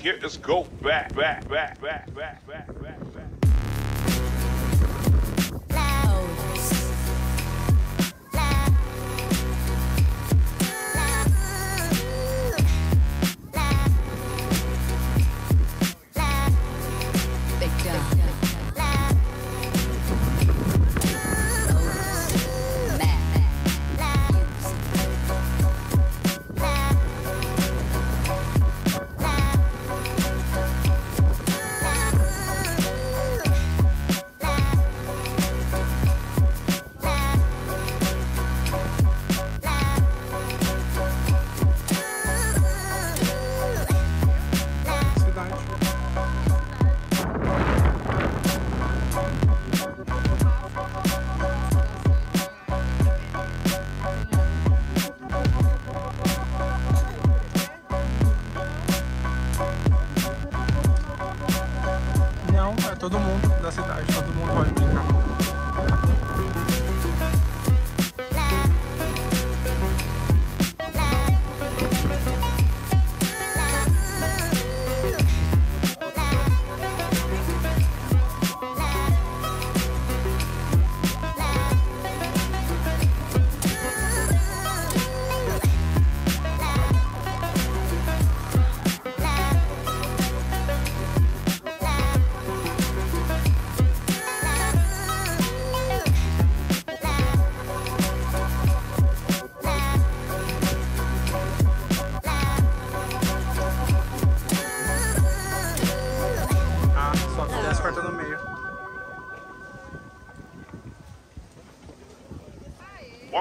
Here is go back, back, back, back, back, back, back,